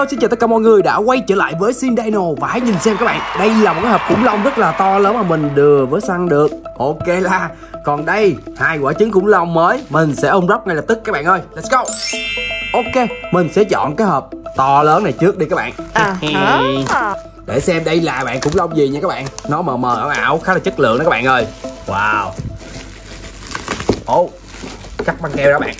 Hello xin chào tất cả mọi người đã quay trở lại với Sin Dino và hãy nhìn xem các bạn Đây là một cái hộp khủng long rất là to lớn mà mình đưa với săn được. Ok là Còn đây hai quả trứng khủng long mới. Mình sẽ ôm róc ngay lập tức các bạn ơi. Let's go. Ok mình sẽ chọn cái hộp to lớn này trước đi các bạn. À? Để xem đây là bạn khủng long gì nha các bạn. Nó mờ mờ ảo ảo khá là chất lượng đó các bạn ơi. Wow. Ồ Cắt băng keo đó bạn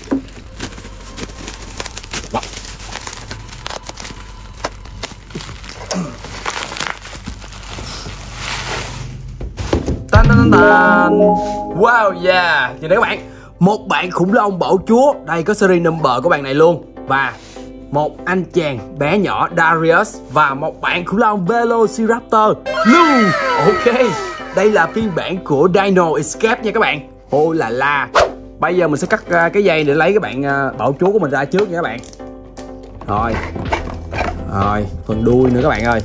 Tan Wow, yeah. Nhìn đây các bạn, Một bạn khủng long bảo chúa. Đây có series number của bạn này luôn. Và một anh chàng bé nhỏ, Darius, Và một bạn khủng long Velociraptor. Luôn. Ok. Đây là phiên bản của Dino Escape nha các bạn. Ô là la. Bây giờ mình sẽ cắt cái dây để lấy cái bạn à, bảo chúa của mình ra trước nha các bạn. Rồi. Rồi, phần đuôi nữa các bạn ơi.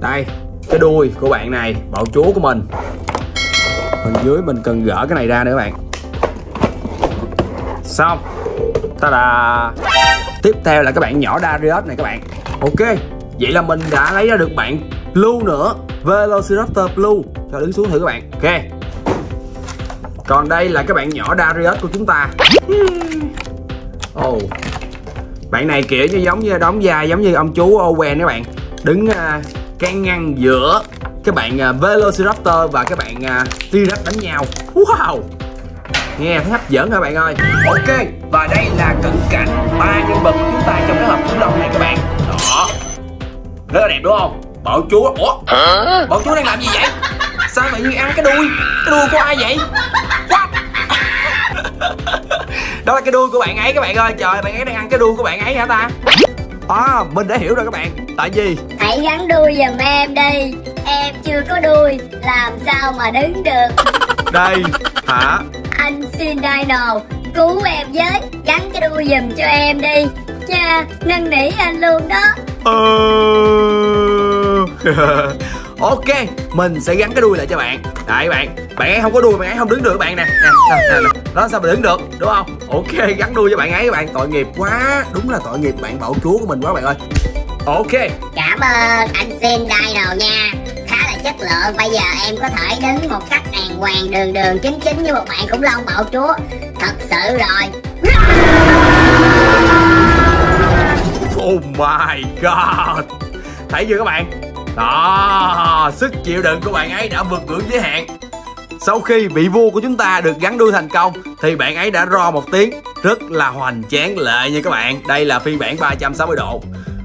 Đây cái đuôi của bạn này bảo chúa của mình. Phần dưới mình cần gỡ cái này ra nữa các bạn. Xong. Ta là tiếp theo là các bạn nhỏ Darius này các bạn. Ok vậy là mình đã lấy ra được bạn Blue nữa. Velociraptor Blue. Cho đứng xuống thử các bạn. Ok. Còn đây là các bạn nhỏ Darius của chúng ta. Oh. bạn này kiểu như giống như đóng vai giống như ông chú Owen các bạn. Đứng uh, can ngăn giữa các bạn uh, Velociraptor và các bạn uh, T-Rex đánh nhau. Wow! Nghe thấy hấp dẫn hả bạn ơi? Ok Và đây là cận cảnh ba nhân vật của chúng ta trong cái hộp khủng long này các bạn. Đó. Rất là đẹp đúng không? Bảo chúa Ủa? Bảo chúa đang làm gì vậy? Sao tự nhiên ăn cái đuôi? Cái đuôi của ai vậy? What? Đó là cái đuôi của bạn ấy các bạn ơi. Trời bạn ấy đang ăn cái đuôi của bạn ấy hả ta À mình đã hiểu rồi các bạn. Tại vì Hãy gắn đuôi giùm em đi. Em chưa có đuôi Làm sao mà đứng được? Đây Hả? Anh xin Dino Cứu em với. Gắn cái đuôi giùm cho em đi. Cha Năn nỉ anh luôn đó. Ờ. ok mình sẽ gắn cái đuôi lại cho bạn. Đấy bạn bạn ấy không có đuôi bạn ấy không đứng được bạn nè. Nè nè, nè, nè. Đó sao mà đứng được đúng không? Ok gắn đuôi cho bạn ấy bạn tội nghiệp quá. Đúng là tội nghiệp bạn bảo chúa của mình quá bạn ơi. Ok. Cảm ơn anh xin Dino nha. Khá là chất lượng. Bây giờ em có thể đứng một cách đàng hoàng Đường đường chính chính như một bạn khủng long bạo chúa. Thật sự rồi. Oh my god. Thấy chưa các bạn? Đó sức chịu đựng của bạn ấy đã vượt ngưỡng giới hạn sau khi vị vua của chúng ta được gắn đuôi thành công thì bạn ấy đã ro một tiếng rất là hoành tráng lệ nha các bạn. Đây là phiên bản 360 độ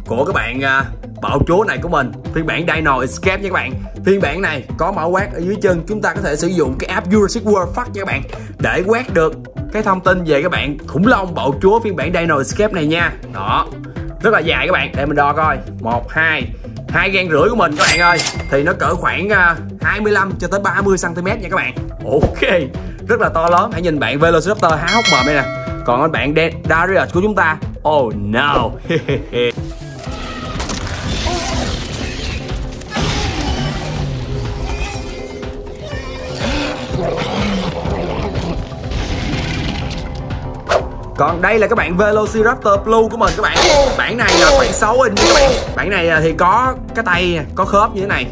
của các bạn à, uh, bạo chúa này của mình. Phiên bản Dino Escape nha các bạn. Phiên bản này có mã quét ở dưới chân. Chúng ta có thể sử dụng cái app Jurassic World Park nha các bạn để quét được cái thông tin về các bạn khủng long bạo chúa phiên bản Dino Escape này nha. Đó rất là dài các bạn. Để mình đo coi. Một hai hai gan rưỡi của mình các bạn ơi. Thì nó cỡ khoảng à, 25 cho tới 30 cm nha các bạn. Ok. Rất là to lớn. Hãy nhìn bạn Velociraptor há hốc mồm đây nè. Còn anh bạn Darius của chúng ta. Oh no. Còn đây là các bạn Velociraptor Blue của mình các bạn. Bản này là khoảng 6 inch các bạn. Bản này à, thì có cái tay có khớp như thế này.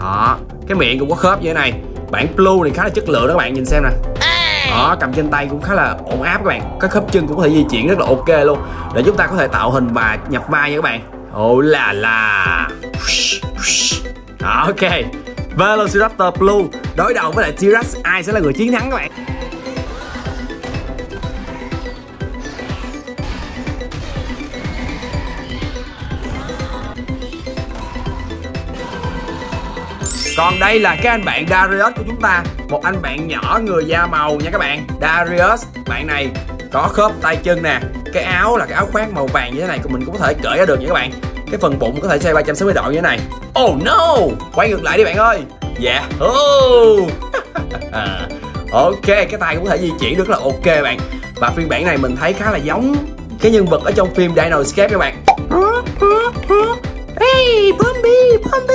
Đó Cái miệng cũng có khớp như thế này. Bản Blue này khá là chất lượng đó các bạn nhìn xem nè. Đó cầm trên tay cũng khá là ổn áp các bạn. Cái khớp chân cũng có thể di chuyển rất là ok luôn. Để chúng ta có thể tạo hình và nhập vai nha các bạn. Ồ là là đó, ok. Velociraptor Blue đối đầu với lại T-Rex ai sẽ là người chiến thắng các bạn? Còn đây là cái anh bạn Darius của chúng ta Một anh bạn nhỏ người da màu nha các bạn. Darius Bạn này có khớp tay chân nè Cái áo là cái áo khoác màu vàng như thế này Mình cũng có thể cởi ra được nha các bạn. Cái phần bụng có thể xoay 360 độ như thế này. Oh no! Quay ngược lại đi bạn ơi. Yeah oh. Ok cái tay cũng có thể di chuyển rất là ok bạn. Và phiên bản này mình thấy khá là giống Cái nhân vật ở trong phim Dino Escape các bạn. Hey, Bumby, Bumby,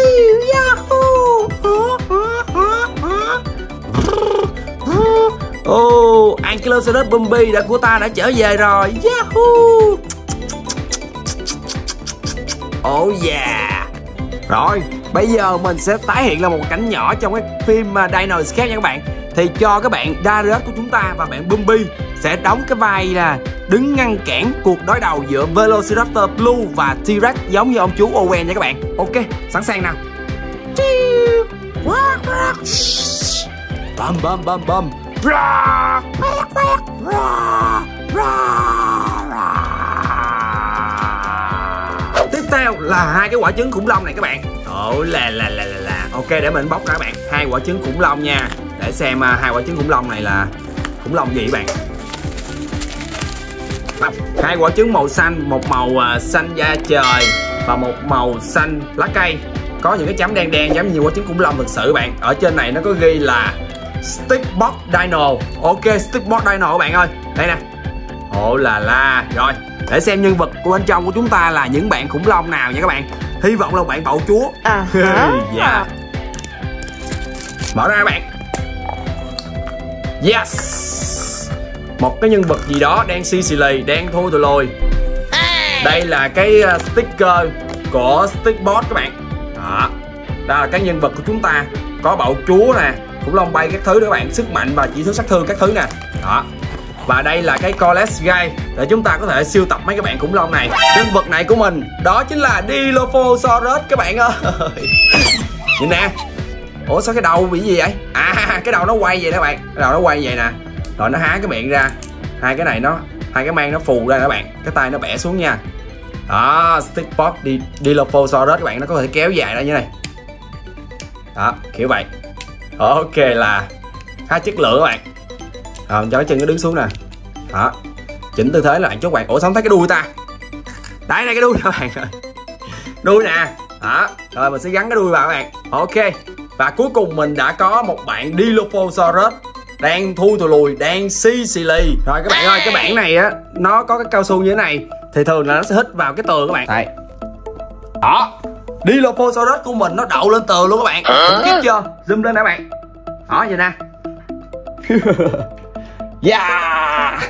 Yahoo! Oh, Ankylosaurus Bumpy đã của ta đã trở về rồi. Yahoo! Oh yeah Rồi bây giờ mình sẽ tái hiện là một cảnh nhỏ trong cái phim uh, Dino Escape nha các bạn Thì cho các bạn Darius của chúng ta và bạn Bumby sẽ đóng cái vai là đứng ngăn cản cuộc đối đầu giữa Velociraptor Blue và T-Rex giống như ông chú Owen nha các bạn Ok sẵn sàng nào Bum bum bum bum Tiếp theo là hai cái quả trứng khủng long này các bạn. Ồ là là là là là. Ok để mình bóc ra các bạn. Hai quả trứng khủng long nha. Để xem uh, hai quả trứng khủng long này là khủng long gì các bạn. Hai quả trứng màu xanh một màu uh, xanh da trời và một màu xanh lá cây có những cái chấm đen đen giống như quả trứng khủng long thực sự bạn. Ở trên này nó có ghi là stickbot dino. Ok stickbot dino các bạn ơi. Đây nè. Ồ là la. Rồi để xem nhân vật của bên trong của chúng ta là những bạn khủng long nào nha các bạn. Hy vọng là bạn bậu chúa. À dạ mở ra các bạn. Yes. Một cái nhân vật gì đó đang xì xì lì đang thui tụi lùi đây là cái uh, sticker của stickbot các bạn đó là cái nhân vật của chúng ta. Có bậu chúa nè, khủng long bay các thứ đó các bạn. Sức mạnh và chỉ số sát thương các thứ nè. Đó. Và đây là cái collect Guide để chúng ta có thể siêu tập mấy các bạn khủng long này. Nhân vật này của mình, đó chính là Dilophosaurus các bạn ơi. Nhìn nè. Ủa, sao cái đầu bị gì vậy? À cái đầu nó quay vậy đó các bạn. Cái đầu nó quay vậy nè. Rồi nó há cái miệng ra. Hai cái này nó, hai cái mang nó phù ra các bạn. Cái tay nó bẻ xuống nha. Đó stickbot đi Dilophosaurus các bạn, nó có thể kéo dài ra như này đó kiểu vậy. Ok là khá chất lượng các bạn. Rồi cho cái chân nó đứng xuống nè. Đó. Chỉnh tư thế là bạn chốt bạn ủa không thấy cái đuôi ta? Đấy này cái đuôi các bạn ơi. Đuôi nè. Đó. Rồi mình sẽ gắn cái đuôi vào các bạn. Ok. Và cuối cùng mình đã có một bạn Dilophosaurus đang thu thù lùi đang xi xì lì. Rồi các bạn ơi cái bản này á nó có cái cao su như thế này. Thì thường là nó sẽ hít vào cái tường các bạn. Đây. Đó Dilophosaurus của mình nó đậu lên tường luôn các bạn. Khủng khiếp chưa? Zoom lên nè các bạn. Đó vậy nè. Yeah.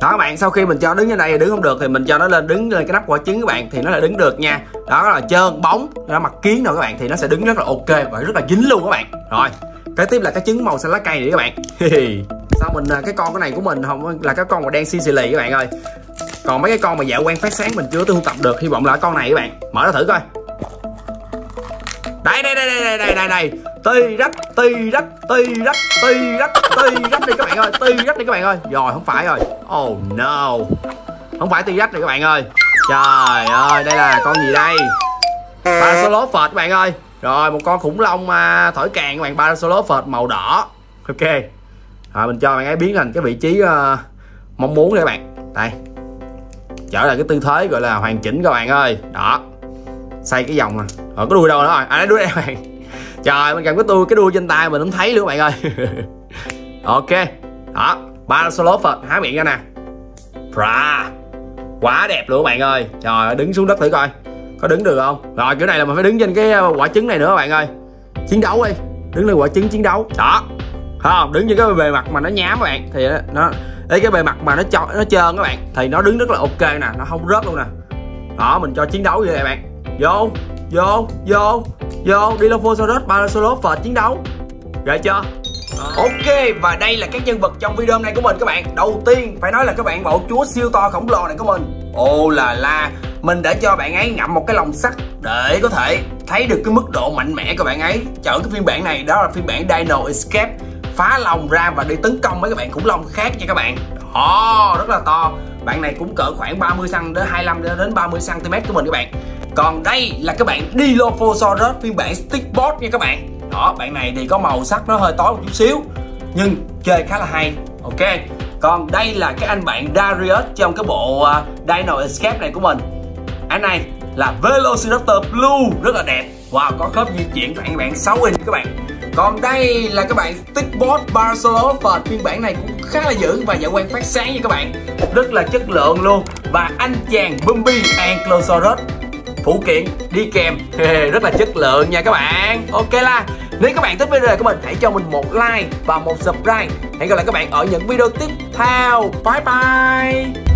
Đó các bạn sau khi mình cho đứng như này đứng không được thì mình cho nó lên đứng lên cái nắp quả trứng các bạn thì nó lại đứng được nha. Đó là trơn bóng nó mặt kiến rồi các bạn thì nó sẽ đứng rất là ok và rất là dính luôn các bạn. Rồi cái tiếp là cái trứng màu xanh lá cây này các bạn. Sao mình à, cái con cái này của mình không là cái con mà đen xì xì lì các bạn ơi. Còn mấy cái con mà dạo quen phát sáng mình chưa thu tập được hy vọng là con này các bạn. Mở ra thử coi đây đây đây đây đây đây đây. Tì rách tì rách tì rách tì rách tì rách đi các bạn ơi tì rách đi các bạn ơi. Rồi không phải rồi. Oh no. Không phải tì rách này các bạn ơi. Trời ơi đây là con gì đây? Parasaurolophus các bạn ơi. Rồi một con khủng long mà thổi càng các bạn. Phật màu đỏ. Ok. Rồi mình cho bạn ấy biến thành cái vị trí uh, mong muốn đây các bạn. Đây. Trở lại cái tư thế gọi là hoàn chỉnh các bạn ơi. Đó xây cái vòng nè rồi cái đuôi đâu nữa rồi à đuôi đây các bạn. Trời mình cầm cái tôi cái đuôi trên tay mình không thấy luôn các bạn ơi. Ok. Đó ba solo phật à. há miệng ra nè. Pra. Quá đẹp luôn các bạn ơi. Trời ơi, đứng xuống đất thử coi. Có đứng được không? Rồi kiểu này là mình phải đứng trên cái ờ, quả trứng này nữa các bạn ơi. Chiến đấu đi. Đứng lên quả trứng chiến đấu. Đó. Không? Đứng trên cái bề mặt mà nó nhám các bạn. Thì nó đấy cái bề mặt mà nó cho nó trơn các bạn. Thì nó đứng rất là ok nè. Nó không rớt luôn nè. Đó mình cho chiến đấu vậy các bạn vô vô vô vô, đi lâu phô sao ba solo phật chiến đấu. Rồi chưa? Ok, và đây là các nhân vật trong video này của mình các bạn. Đầu tiên, phải nói là các bạn bộ chúa siêu to khổng lồ này của mình. Ô là la Mình đã cho bạn ấy ngậm một cái lồng sắt Để có thể thấy được cái mức độ mạnh mẽ của bạn ấy. Chở cái phiên bản này, đó là phiên bản Dino Escape. Phá lồng ra và đi tấn công mấy các bạn khủng long khác nha các bạn. Đó, rất là to. Bạn này cũng cỡ khoảng 30 cm đến 25 đến 30 cm của mình các bạn. Còn đây là các bạn Dilophosaurus phiên bản Stickbot nha các bạn. Đó bạn này thì có màu sắc nó hơi tối một chút xíu nhưng chơi khá là hay. Ok còn đây là cái anh bạn Darius trong cái bộ uh, Dino Escape này của mình. Anh này là Velociraptor Blue rất là đẹp. Wow có khớp di chuyển các bạn 6 inch các bạn. Còn đây là các bạn Stickbot Barcelona và phiên bản này cũng khá là dữ và dạ quan phát sáng nha các bạn. Rất là chất lượng luôn. Và anh chàng Bumby Ankylosaurus phụ kiện đi kèm. Rất là chất lượng nha các bạn. Ok là nếu các bạn thích video của mình, hãy cho mình một like và một subscribe. Hẹn gặp lại các bạn ở những video tiếp theo. Bye bye.